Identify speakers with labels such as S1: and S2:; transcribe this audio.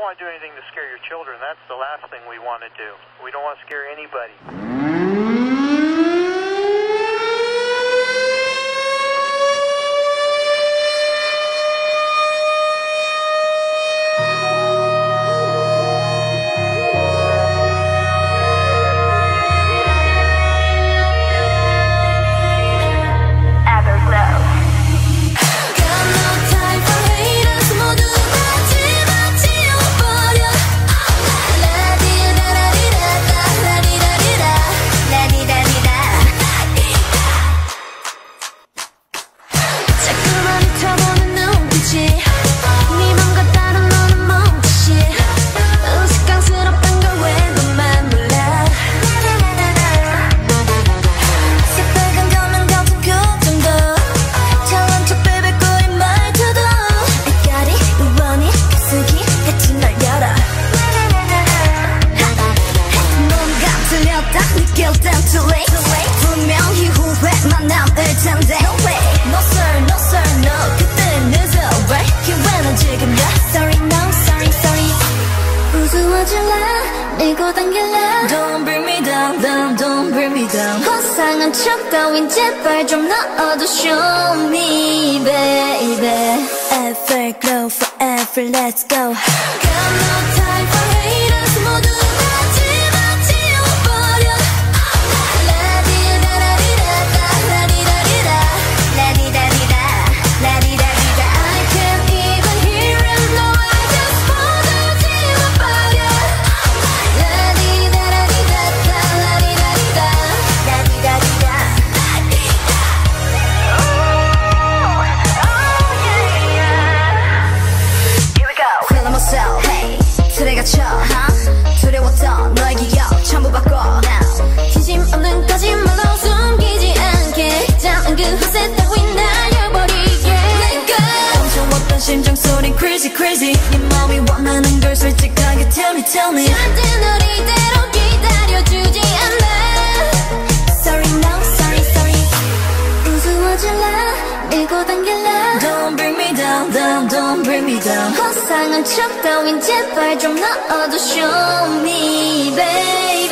S1: don't want to do anything to scare your children. That's the last thing we want to do. We don't want to scare anybody.
S2: Don't bring me down, down, don't bring me down. 화상한 척 따윈 제발 좀 넣어도 Show me, baby. EVERGLOW, forever, let's go. Got no time. crazy 네 맘이 원하는 걸 솔직하게 tell me tell me. 절대 널 이대로 기다려주지 않아. Sorry no sorry sorry. 우스워질라 밀고 당길라. Don't bring me down down don't bring me down. 허상한 척 따윈 제발 좀 show me baby.